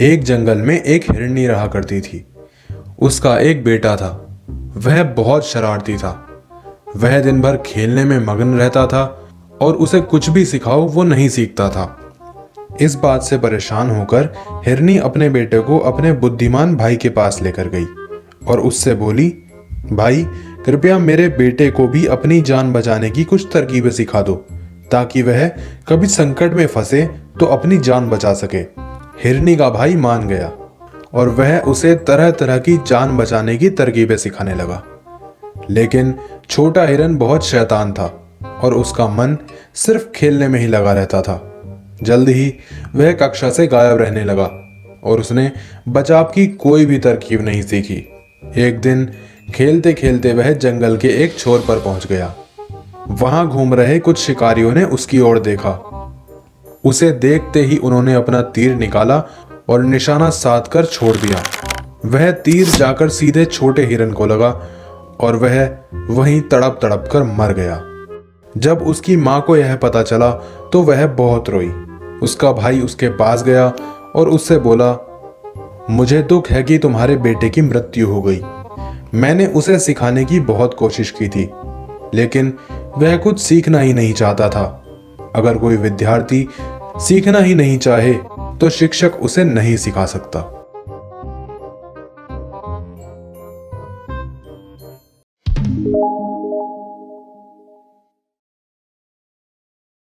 एक जंगल में एक हिरणी रहा करती थी। उसका एक बेटा था। वह बहुत शरारती था। वह दिन भर खेलने में मगन रहता था और उसे कुछ भी सिखाओ वो नहीं सीखता था। इस बात से परेशान होकर हिरनी अपने बेटे को अपने बुद्धिमान भाई के पास लेकर गई और उससे बोली, भाई, कृपया मेरे बेटे को भी अपनी जान बचाने की कुछ तरकीबें सिखा दो, ताकि वह कभी संकट में फंसे तो अपनी जान बचा सके। हिरनी का भाई मान गया और वह उसे तरह तरह की जान बचाने की तरकीबें सिखाने लगा। लेकिन छोटा हिरन बहुत शैतान था और उसका मन सिर्फ़ खेलने में ही लगा रहता था। जल्द ही वह कक्षा से गायब रहने लगा और उसने बचाव की कोई भी तरकीब नहीं सीखी। एक दिन खेलते खेलते वह जंगल के एक छोर पर पहुँच गया। वहाँ घूम रहे कुछ शिकारियों ने उसकी ओर देखा। उसे देखते ही उन्होंने अपना तीर निकाला और निशाना साध कर छोड़ दिया। वह तीर जाकर सीधे छोटे हिरन को लगा और वह वहीं तड़प तड़प कर मर गया। जब उसकी माँ को यह पता चला तो वह बहुत रोई। उसका भाई उसके पास गया और उससे बोला, मुझे दुख है कि तुम्हारे बेटे की मृत्यु हो गई। मैंने उसे सिखाने की बहुत कोशिश की थी, लेकिन वह कुछ सीखना ही नहीं चाहता था। अगर कोई विद्यार्थी सीखना ही नहीं चाहे तो शिक्षक उसे नहीं सिखा सकता। you